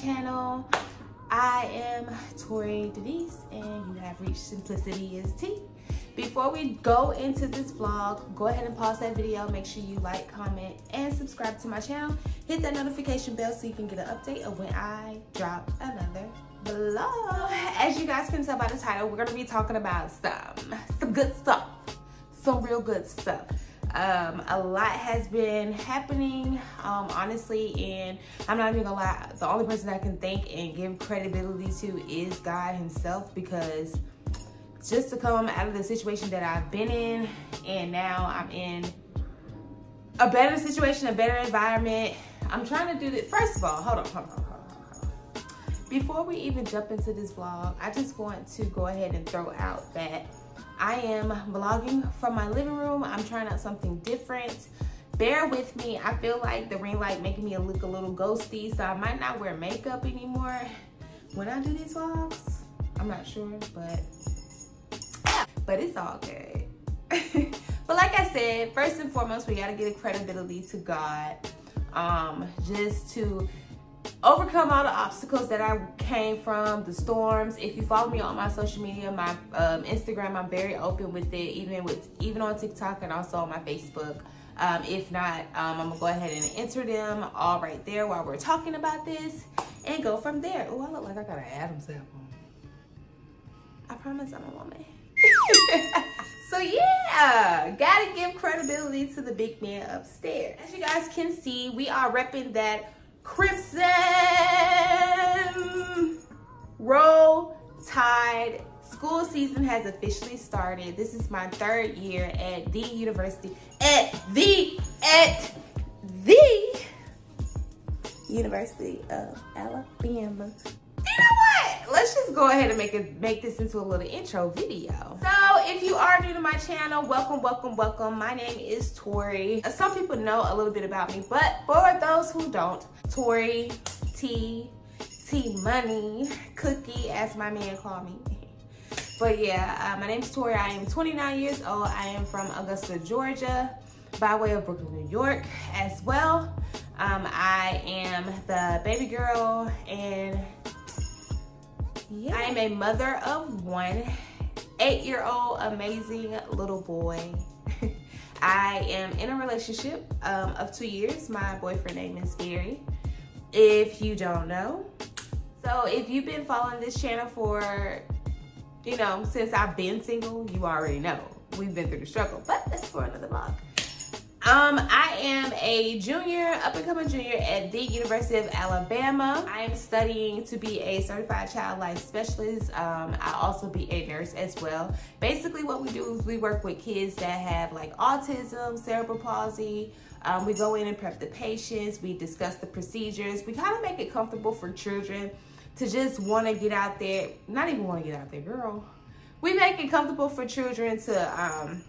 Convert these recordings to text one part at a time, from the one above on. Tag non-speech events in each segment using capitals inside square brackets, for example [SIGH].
channel. I am Tori Denise and you have reached Simplicity is Tea. Before we go into this vlog, go ahead and pause that video. Make sure you like, comment, and subscribe to my channel. Hit that notification bell so you can get an update of when I drop another vlog. As you guys can tell by the title, we're gonna be talking about some, some good stuff. Some real good stuff. Um, a lot has been happening, um, honestly, and I'm not even gonna lie, the only person I can thank and give credibility to is God himself because just to come out of the situation that I've been in and now I'm in a better situation, a better environment. I'm trying to do this. First of all, hold on, hold on, hold on. Before we even jump into this vlog, I just want to go ahead and throw out that I am vlogging from my living room. I'm trying out something different. Bear with me. I feel like the ring light making me look a little ghosty, so I might not wear makeup anymore when I do these vlogs. I'm not sure, but but it's all good. [LAUGHS] but like I said, first and foremost, we gotta give credibility to God. Um, just to overcome all the obstacles that I came from, the storms. If you follow me on my social media, my um, Instagram, I'm very open with it, even with even on TikTok and also on my Facebook. Um, if not, um, I'm gonna go ahead and enter them all right there while we're talking about this and go from there. Oh, I look like I got an Adam's apple. I promise I'm a woman. [LAUGHS] so yeah, gotta give credibility to the big man upstairs. As you guys can see, we are repping that Crimson Roll Tide. School season has officially started. This is my third year at the university, at the, at the University of Alabama You know what? let's just go ahead and make it make this into a little intro video. So if you are new to my channel, welcome, welcome, welcome. My name is Tori. Some people know a little bit about me, but for those who don't, Tori T T Money Cookie, as my man called me. But yeah, uh, my name is Tori. I am 29 years old. I am from Augusta, Georgia, by way of Brooklyn, New York as well. Um, I am the baby girl and yeah. I am a mother of one eight-year-old amazing little boy. [LAUGHS] I am in a relationship um, of two years. My boyfriend name is Gary, if you don't know. So if you've been following this channel for, you know, since I've been single, you already know. We've been through the struggle, but that's for another vlog. Um, I am a junior, up and coming junior at the University of Alabama. I am studying to be a certified child life specialist. Um, I also be a nurse as well. Basically what we do is we work with kids that have like autism, cerebral palsy. Um, we go in and prep the patients. We discuss the procedures. We kind of make it comfortable for children to just want to get out there. Not even want to get out there, girl. We make it comfortable for children to, um,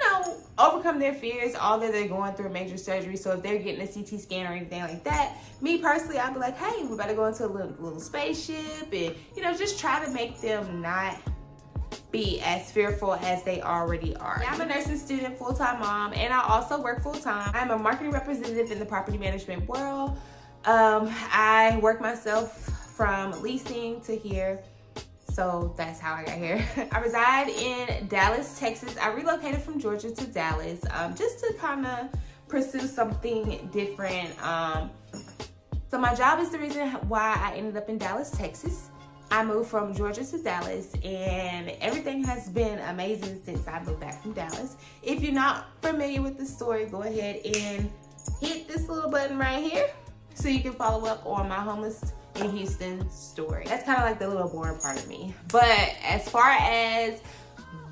know, overcome their fears, all that they're going through a major surgery. So if they're getting a CT scan or anything like that, me personally, I'd be like, hey, we better go into a little, little spaceship and, you know, just try to make them not be as fearful as they already are. I'm a nursing student, full-time mom, and I also work full-time. I'm a marketing representative in the property management world. Um, I work myself from leasing to here so that's how I got here. [LAUGHS] I reside in Dallas, Texas. I relocated from Georgia to Dallas um, just to kind of pursue something different. Um, so my job is the reason why I ended up in Dallas, Texas. I moved from Georgia to Dallas and everything has been amazing since I moved back from Dallas. If you're not familiar with the story, go ahead and hit this little button right here so you can follow up on my homeless in Houston story. That's kind of like the little boring part of me. But as far as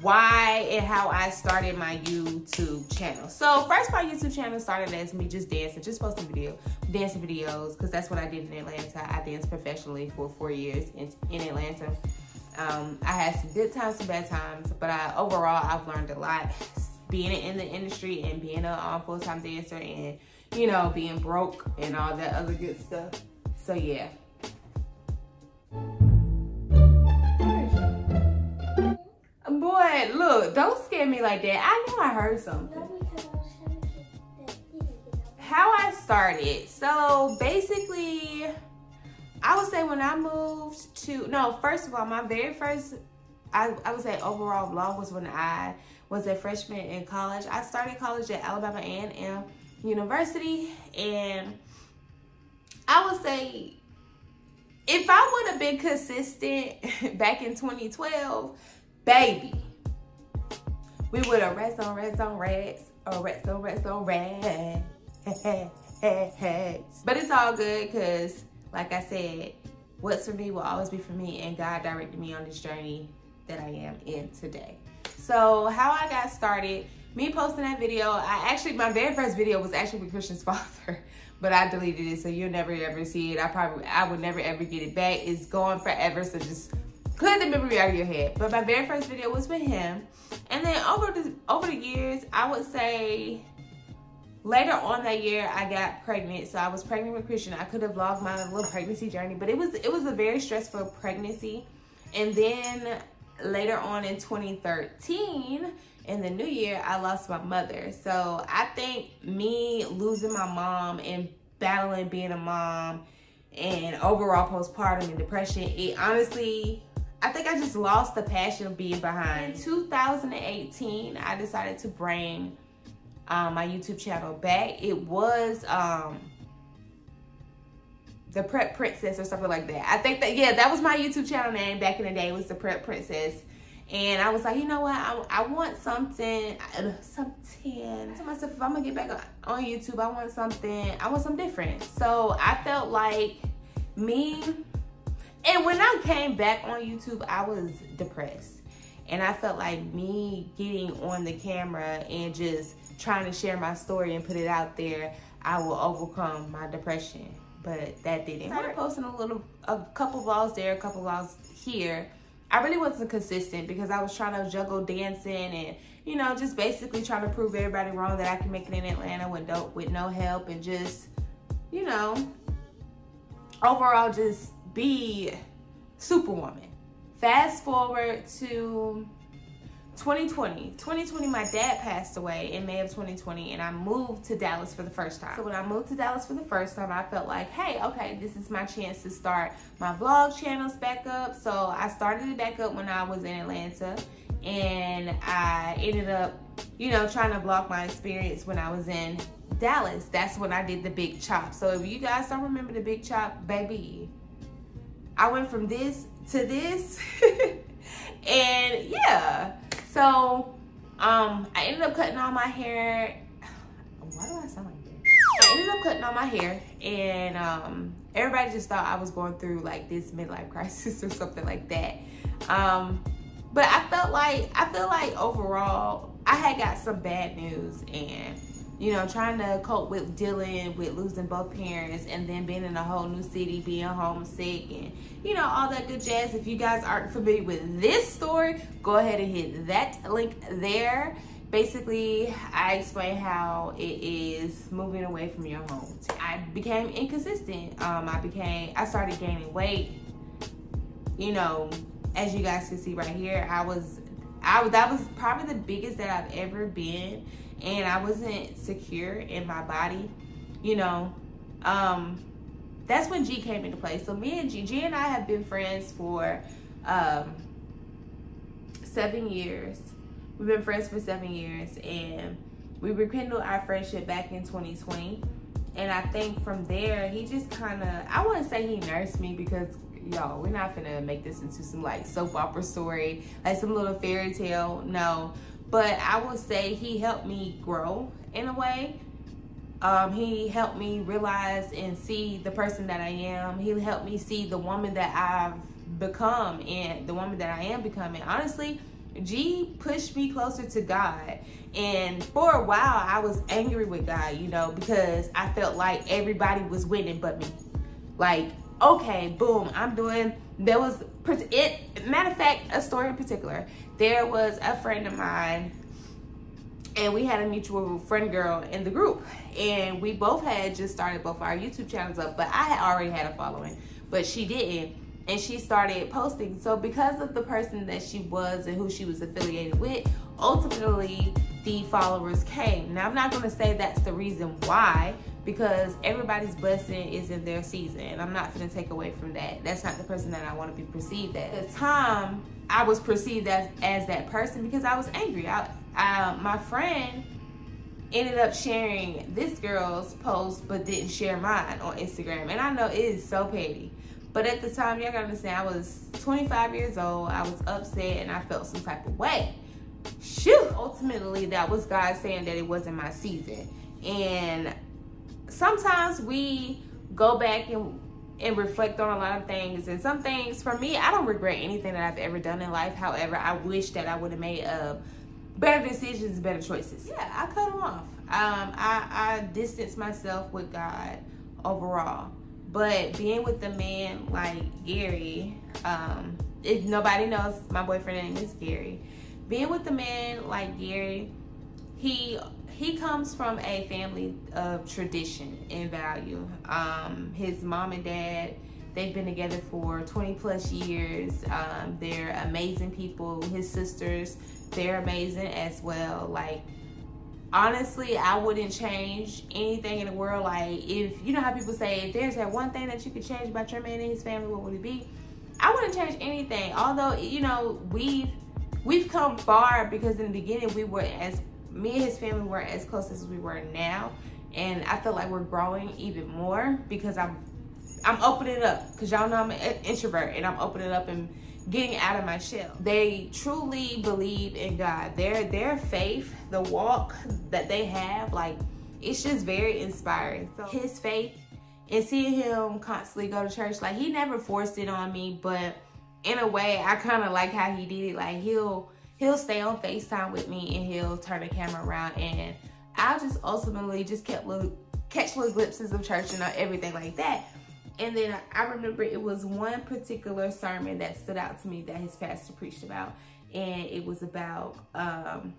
why and how I started my YouTube channel. So first my YouTube channel started as me just dancing, just posting video, dancing videos, because that's what I did in Atlanta. I danced professionally for four years in, in Atlanta. Um, I had some good times, some bad times, but I, overall I've learned a lot being in the industry and being a um, full-time dancer and, you know, being broke and all that other good stuff. So yeah. Boy, look, don't scare me like that. I know I heard something. How I started. So basically, I would say when I moved to, no, first of all, my very first, I, I would say overall vlog was when I was a freshman in college. I started college at Alabama A&M University and I would say if I would have been consistent [LAUGHS] back in 2012, baby, we would have rest on rest on rest or rest on rest on rest. but it's all good because, like I said, what's for me will always be for me, and God directed me on this journey that I am in today. So, how I got started, me posting that video, I actually, my very first video was actually with Christian's [LAUGHS] father, but I deleted it, so you'll never ever see it. I probably, I would never ever get it back. It's gone forever, so just clear the memory out of your head. But my very first video was with him. And then over the, over the years, I would say later on that year I got pregnant. So I was pregnant with Christian. I could have vlogged my little pregnancy journey, but it was it was a very stressful pregnancy. And then later on in 2013, in the new year, I lost my mother. So I think me losing my mom and battling being a mom and overall postpartum and depression, it honestly I think I just lost the passion of being behind. In 2018, I decided to bring um, my YouTube channel back. It was um, the Prep Princess or something like that. I think that, yeah, that was my YouTube channel name back in the day was the Prep Princess. And I was like, you know what? I, I want something, uh, something. To myself, if I'm gonna get back on YouTube, I want something, I want something different. So I felt like me and when I came back on YouTube, I was depressed. And I felt like me getting on the camera and just trying to share my story and put it out there, I will overcome my depression. But that didn't. I started posting a little, a couple vlogs there, a couple vlogs here. I really wasn't consistent because I was trying to juggle dancing and, you know, just basically trying to prove everybody wrong that I can make it in Atlanta with no, with no help and just, you know, overall just be superwoman. Fast forward to 2020. 2020, my dad passed away in May of 2020, and I moved to Dallas for the first time. So when I moved to Dallas for the first time, I felt like, hey, okay, this is my chance to start my vlog channels back up. So I started it back up when I was in Atlanta, and I ended up, you know, trying to block my experience when I was in Dallas. That's when I did the big chop. So if you guys don't remember the big chop, baby, I went from this to this. [LAUGHS] and yeah, so um, I ended up cutting all my hair. Why do I sound like that? I ended up cutting all my hair and um, everybody just thought I was going through like this midlife [LAUGHS] crisis or something like that. Um, but I felt like, I feel like overall, I had got some bad news and you know, trying to cope with dealing with losing both parents and then being in a whole new city, being homesick and, you know, all that good jazz. If you guys aren't familiar with this story, go ahead and hit that link there. Basically, I explain how it is moving away from your home. I became inconsistent. Um, I became, I started gaining weight. You know, as you guys can see right here, I was, I was, that was probably the biggest that I've ever been and I wasn't secure in my body, you know, um, that's when G came into play. So me and G, G and I have been friends for um, seven years. We've been friends for seven years and we rekindled our friendship back in 2020. And I think from there, he just kind of, I wouldn't say he nursed me because y'all, we're not gonna make this into some like soap opera story, like some little fairy tale. No, but I would say he helped me grow in a way. Um, he helped me realize and see the person that I am. He helped me see the woman that I've become and the woman that I am becoming. Honestly, G pushed me closer to God. And for a while, I was angry with God, you know, because I felt like everybody was winning but me. Like, okay, boom, I'm doing, there was, it, matter of fact, a story in particular there was a friend of mine and we had a mutual friend girl in the group. And we both had just started both our youtube channels up but i had already had a following but she didn't. And she started posting. So because of the person that she was and who she was affiliated with ultimately the followers came. Now i'm not going to say that's the reason why because everybody's blessing is in their season. And I'm not gonna take away from that. That's not the person that I want to be perceived as. At the time, I was perceived as, as that person because I was angry. I, I, my friend ended up sharing this girl's post but didn't share mine on Instagram. And I know it is so petty. But at the time, y'all gotta understand, I was 25 years old. I was upset and I felt some type of way. Shoot! Ultimately, that was God saying that it wasn't my season. And sometimes we go back and and reflect on a lot of things. And some things for me i don't regret anything that i've ever done in life. However i wish that i would have made uh, better decisions better choices. Yeah i cut them off. Um, I, I distance myself with god overall. But being with a man like gary um, if nobody knows my boyfriend name is gary. Being with a man like gary he he comes from a family of tradition and value. Um, his mom and dad, they've been together for 20 plus years. Um, they're amazing people. His sisters, they're amazing as well. Like, honestly, I wouldn't change anything in the world. Like, if, you know how people say, if there's that one thing that you could change about your man and his family, what would it be? I wouldn't change anything. Although, you know, we've, we've come far because in the beginning we were as me and his family weren't as close as we were now. And I feel like we're growing even more because I'm I'm opening up because y'all know I'm an introvert and I'm opening up and getting out of my shell. They truly believe in God. Their their faith, the walk that they have, like it's just very inspiring. So his faith and seeing him constantly go to church, like he never forced it on me, but in a way I kind of like how he did it. Like he'll he'll stay on FaceTime with me and he'll turn the camera around and I just ultimately just kept little, catch little glimpses of church and everything like that. And then I remember it was one particular sermon that stood out to me that his pastor preached about. And it was about um,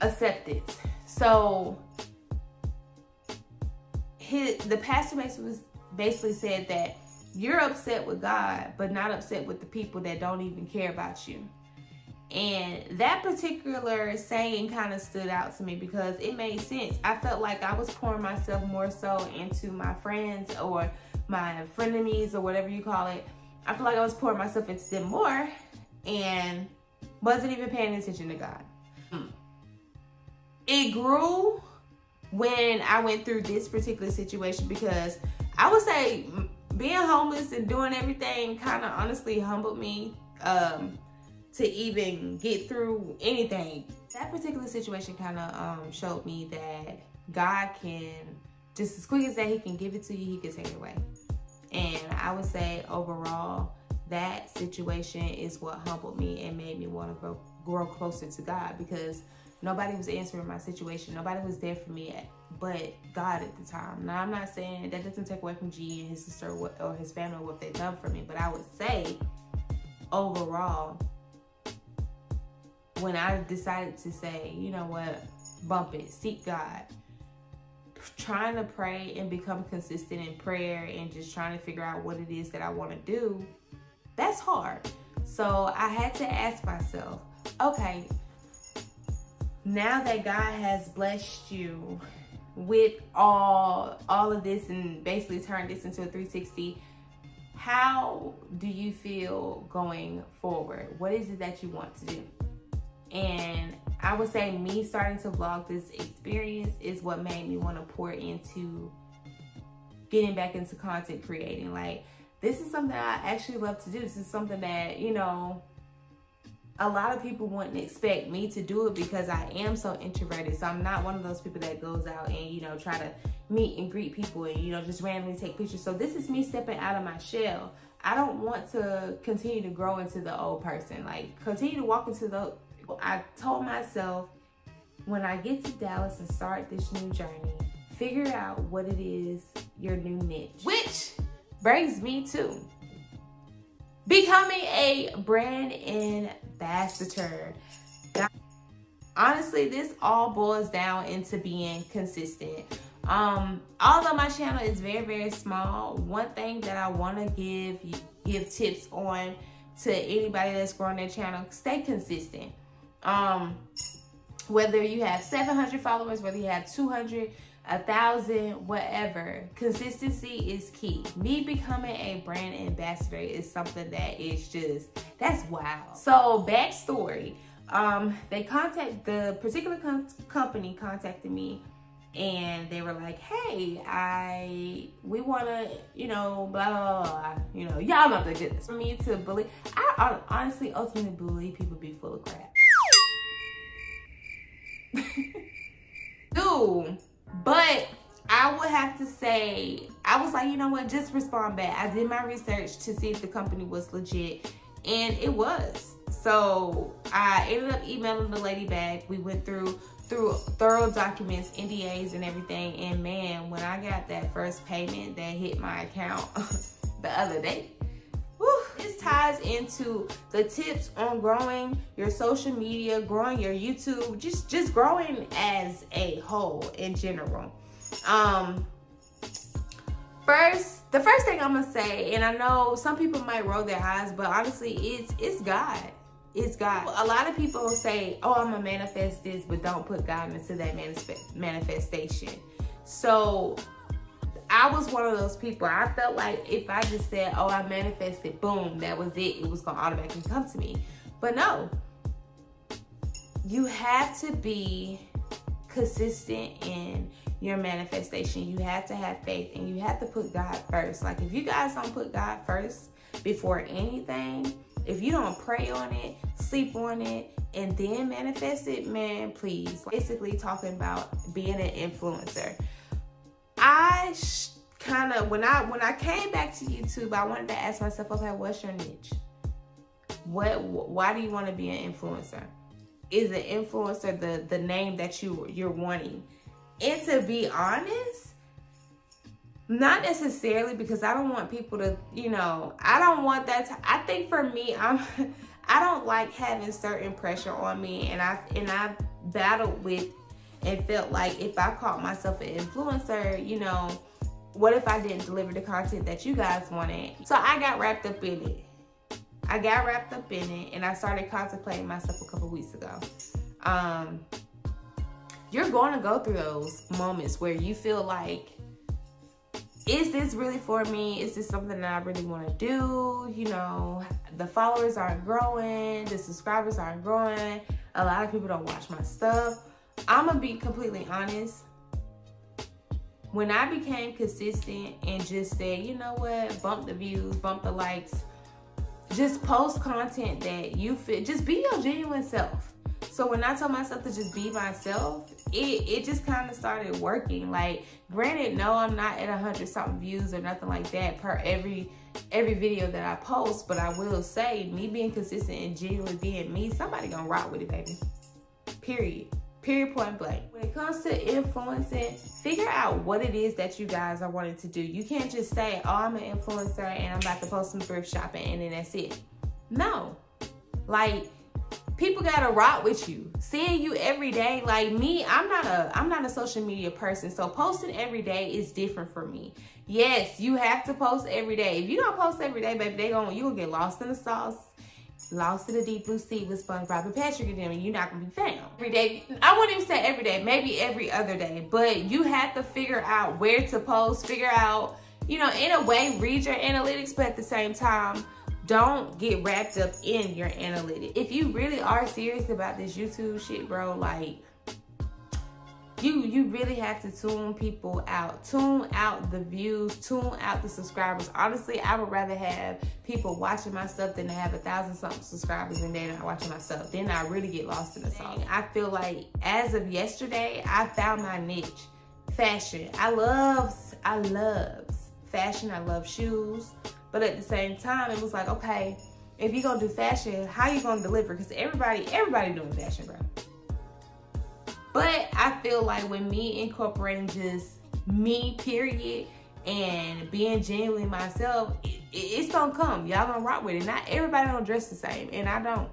acceptance. So his, the pastor basically, basically said that you're upset with God, but not upset with the people that don't even care about you. And that particular saying kind of stood out to me because it made sense. I felt like I was pouring myself more so into my friends or my frenemies or whatever you call it. I feel like I was pouring myself into them more and wasn't even paying attention to God. It grew when I went through this particular situation because I would say being homeless and doing everything kind of honestly humbled me um, to even get through anything. That particular situation kind of um, showed me that God can, just as quick as that he can give it to you, he can take it away. And I would say overall, that situation is what humbled me and made me want to grow, grow closer to God because nobody was answering my situation. Nobody was there for me but God at the time. Now, I'm not saying that doesn't take away from G and his sister or, his family what they've done for me, but I would say overall, when I decided to say, you know what, bump it, seek God, trying to pray and become consistent in prayer and just trying to figure out what it is that I want to do, that's hard. So I had to ask myself, okay, now that God has blessed you with all all of this and basically turn this into a 360 how do you feel going forward? What is it that you want to do? And i would say me starting to vlog this experience is what made me want to pour into getting back into content creating. Like this is something i actually love to do. This is something that you know a lot of people wouldn't expect me to do it because I am so introverted. So I'm not one of those people that goes out and, you know, try to meet and greet people and, you know, just randomly take pictures. So this is me stepping out of my shell. I don't want to continue to grow into the old person. Like, continue to walk into the... I told myself, when I get to Dallas and start this new journey, figure out what it is, your new niche. Which brings me to becoming a brand ambassador. Honestly, this all boils down into being consistent. Um, although my channel is very, very small, one thing that I want to give give tips on to anybody that's growing their channel, stay consistent. Um, Whether you have 700 followers, whether you have 200, a thousand, whatever. Consistency is key. Me becoming a brand ambassador is something that is just, that's wow. So backstory, um, they contact the particular com company contacted me and they were like, hey, I, we want to, you know, blah, blah, blah, you know, y'all know the goodness. For me to bully, I honestly ultimately believe people be full of crap. [LAUGHS] Dude, but I would have to say, I was like, you know what, just respond back. I did my research to see if the company was legit, and it was. So I ended up emailing the lady back. We went through through thorough documents, NDAs and everything. And man, when I got that first payment that hit my account [LAUGHS] the other day, whew, this ties into the tips on growing your social media, growing your YouTube, just, just growing as a whole in general. Um, first, the first thing I'm gonna say, and I know some people might roll their eyes, but honestly, it's it's God. It's God. A lot of people say, "Oh, I'm gonna manifest this," but don't put God into that manifest manifestation. So I was one of those people. I felt like if I just said, "Oh, I manifested," boom, that was it. It was gonna automatically come to me. But no, you have to be consistent in your manifestation. You have to have faith and you have to put God first. Like if you guys don't put God first before anything, if you don't pray on it, sleep on it, and then manifest it, man, please. Basically talking about being an influencer. I kind of when I when I came back to YouTube, I wanted to ask myself, okay, what's your niche? What why do you want to be an influencer? Is an influencer the the name that you you're wanting? And to be honest, not necessarily because I don't want people to, you know, I don't want that. To, I think for me, I'm, [LAUGHS] I don't like having certain pressure on me, and I and I've battled with and felt like if I called myself an influencer, you know, what if I didn't deliver the content that you guys wanted? So I got wrapped up in it. I got wrapped up in it, and I started contemplating myself a couple weeks ago. Um, you're going to go through those moments where you feel like, is this really for me? Is this something that I really want to do? You know, the followers aren't growing, the subscribers aren't growing. A lot of people don't watch my stuff. I'm to be completely honest. When I became consistent and just said, you know what, bump the views, bump the likes, just post content that you fit, just be your genuine self so when I told myself to just be myself, it, it just kind of started working. Like, granted, no, I'm not at a hundred something views or nothing like that per every every video that I post, but I will say, me being consistent and genuinely being me, somebody gonna rock with it, baby. Period. Period, point blank. When it comes to influencing, figure out what it is that you guys are wanting to do. You can't just say, oh, I'm an influencer and I'm about to post some thrift shopping and then that's it. No. Like, people gotta rock with you seeing you every day like me i'm not a i'm not a social media person so posting every day is different for me yes you have to post every day if you don't post every day baby they gonna you gonna get lost in the sauce lost in the deep blue sea with spongebob and patrick and them and you're not gonna be found every day i wouldn't even say every day maybe every other day but you have to figure out where to post figure out you know in a way read your analytics but at the same time don't get wrapped up in your analytics. If you really are serious about this YouTube shit, bro, like you you really have to tune people out. Tune out the views, tune out the subscribers. Honestly, I would rather have people watching my stuff than to have a thousand something subscribers and they're not watching my stuff. Then I really get lost in the song. I feel like as of yesterday, I found my niche. Fashion. I love I love fashion. I love shoes. But at the same time, it was like, okay, if you're gonna do fashion, how you gonna deliver? Because everybody, everybody doing fashion, bro. But I feel like when me incorporating just me, period, and being genuinely myself, it, it, it's gonna come. Y'all gonna rock with it. Not everybody don't dress the same, and I don't.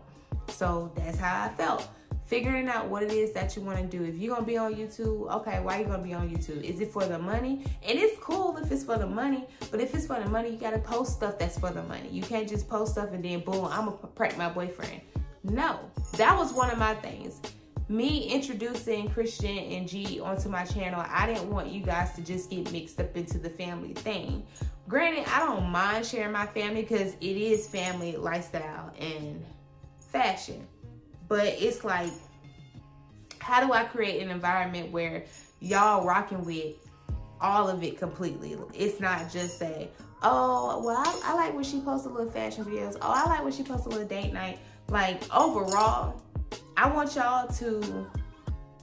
So that's how I felt figuring out what it is that you want to do. If you're to be on YouTube, okay, why you to be on YouTube? Is it for the money? And it's cool if it's for the money, but if it's for the money, you got to post stuff that's for the money. You can't just post stuff and then boom, I'm to prank my boyfriend. No, that was one of my things. Me introducing Christian and G onto my channel, I didn't want you guys to just get mixed up into the family thing. Granted, I don't mind sharing my family because it is family lifestyle and fashion. But it's like, how do I create an environment where y'all rocking with all of it completely? It's not just a, oh, well, I, I like when she posts a little fashion videos. Oh, I like when she posts a little date night. Like, overall, I want y'all to,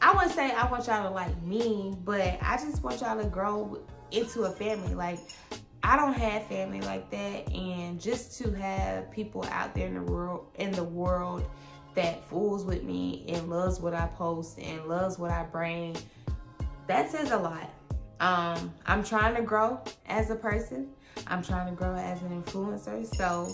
I wouldn't say I want y'all to like me, but I just want y'all to grow into a family. Like, I don't have family like that, and just to have people out there in the world, in the world that fools with me and loves what I post and loves what I bring, that says a lot. Um, I'm trying to grow as a person. I'm trying to grow as an influencer. So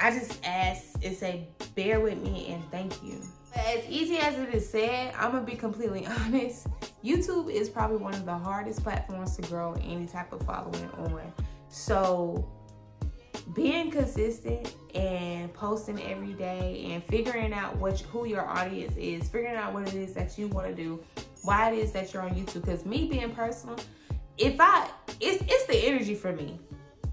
I just ask and say, bear with me and thank you. As easy as it is said, I'm gonna be completely [LAUGHS] honest. YouTube is probably one of the hardest platforms to grow any type of following on. So being consistent and posting every day and figuring out what who your audience is, figuring out what it is that you want to do, why it is that you're on YouTube. Because me being personal, if I it's it's the energy for me.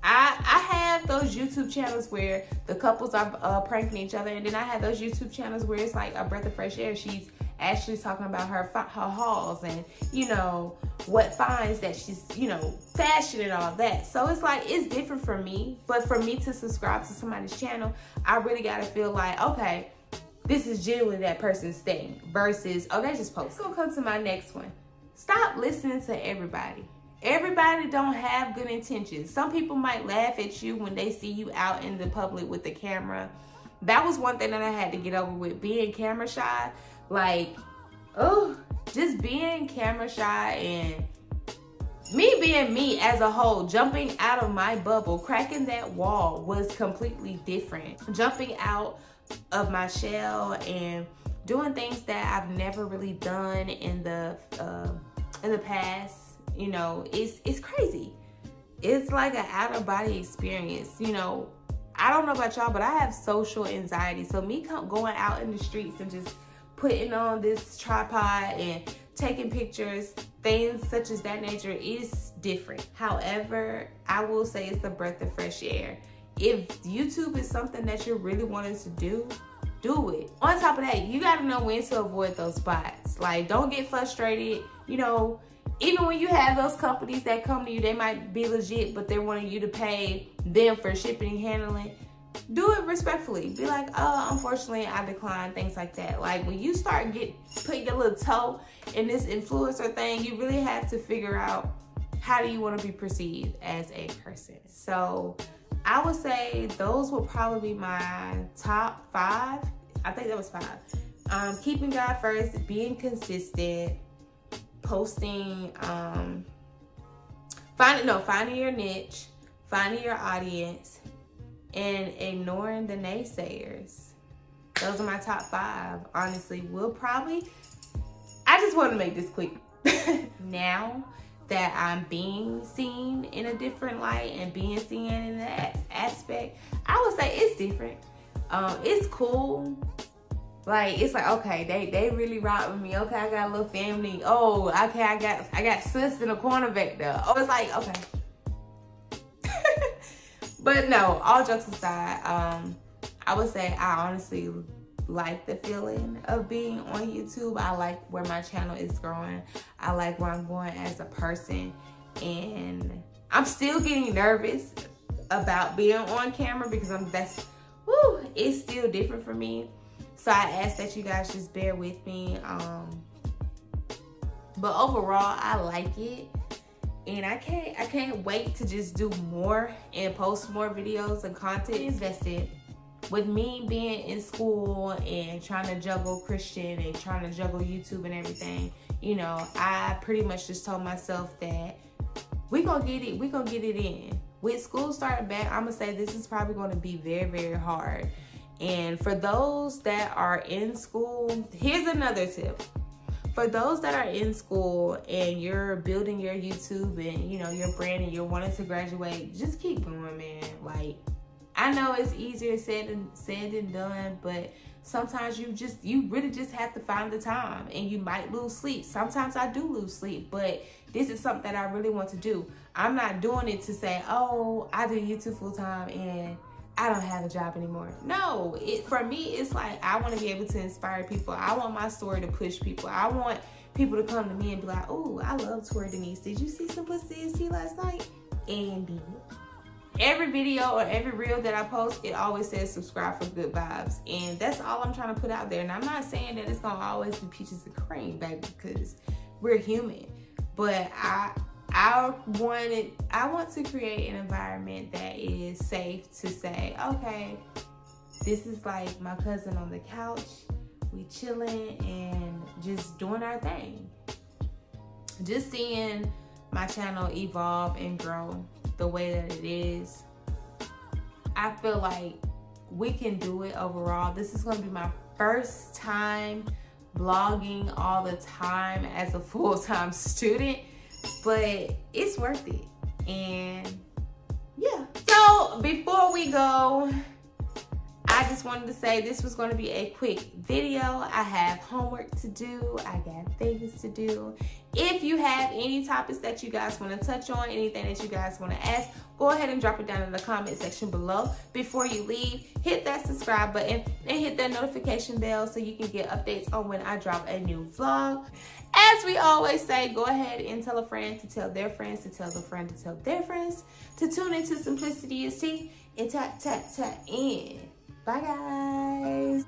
I I have those YouTube channels where the couples are uh, pranking each other, and then I have those YouTube channels where it's like a breath of fresh air. She's actually talking about her her hauls and you know what finds that she's you know fashion and all that. So it's like it's different for me, but for me to subscribe to somebody's channel, I really gotta feel like okay, this is genuinely that person's thing versus oh they just post. Let's go come to my next one. Stop listening to everybody. Everybody don't have good intentions. Some people might laugh at you when they see you out in the public with the camera. That was one thing that I had to get over with being camera shy. Like, oh, just being camera shy and me being me as a whole, jumping out of my bubble, cracking that wall was completely different. Jumping out of my shell and doing things that I've never really done in the uh, in the past you know, it's it's crazy. It's like an out of body experience. You know, I don't know about y'all, but I have social anxiety. So me going out in the streets and just putting on this tripod and taking pictures, things such as that nature is different. However, I will say it's a breath of fresh air. If YouTube is something that you're really wanting to do, do it. On top of that, you gotta know when to avoid those spots. Like, don't get frustrated. You know, even when you have those companies that come to you, they might be legit, but they're wanting you to pay them for shipping and handling. Do it respectfully. Be like, oh, unfortunately, I decline, things like that. Like when you start get put your little toe in this influencer thing, you really have to figure out how do you want to be perceived as a person. So I would say those will probably be my top five. I think that was five. Um, keeping God first, being consistent, posting, um, finding, no, finding your niche, finding your audience, and ignoring the naysayers. Those are my top five. Honestly, we'll probably, I just want to make this quick. [LAUGHS] now that I'm being seen in a different light and being seen in that aspect, I would say it's different. Um, it's cool like it's like okay, they they really rock with me. Okay, I got a little family. Oh, okay, I got I got sis in the corner back there. Oh, it's like okay. [LAUGHS] but no, all jokes aside, um, I would say I honestly like the feeling of being on YouTube. I like where my channel is growing. I like where I'm going as a person. And I'm still getting nervous about being on camera because I'm that's whoo, it's still different for me. So I ask that you guys just bear with me. Um, but overall, I like it. And I can't I can't wait to just do more and post more videos and content invested. With me being in school and trying to juggle Christian and trying to juggle YouTube and everything, you know, I pretty much just told myself that we gonna get it, we gonna get it in. With school starting back, I'm gonna say this is probably gonna be very, very hard. And for those that are in school, here's another tip. For those that are in school and you're building your YouTube and you know your brand and you're wanting to graduate, just keep going, man. Like I know it's easier said than said than done, but sometimes you just you really just have to find the time and you might lose sleep sometimes i do lose sleep but this is something that i really want to do i'm not doing it to say oh i do youtube full time and i don't have a job anymore no it for me it's like i want to be able to inspire people i want my story to push people i want people to come to me and be like oh i love tori denise did you see some simplicity last night and every video or every reel that I post, it always says subscribe for good vibes. And that's all I'm trying to put out there. And I'm not saying that it's gonna always be peaches and cream, baby, because we're human. But I I wanted I want to create an environment that is safe to say, okay, this is like my cousin on the couch. We chilling and just doing our thing. Just seeing my channel evolve and grow the way that it is. I feel like we can do it overall. This is going to be my first time blogging all the time as a [LAUGHS] full-time student, but it's worth it. And yeah. So before we go, I just wanted to say this was going to be a quick video. I have homework to do. I got things to do. If you have any topics that you guys want to touch on, anything that you guys want to ask, go ahead and drop it down in the comment section below. Before you leave, hit that subscribe button and hit that notification bell so you can get updates on when I drop a new vlog. As we always say, go ahead and tell a friend to tell their friends to tell a friend to tell their friends to tune into Simplicity is Tea and tap, tap, tap in. Bye, guys.